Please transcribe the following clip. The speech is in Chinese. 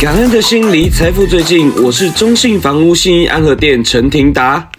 感恩的心离财富最近，我是中信房屋信义安和店陈廷达。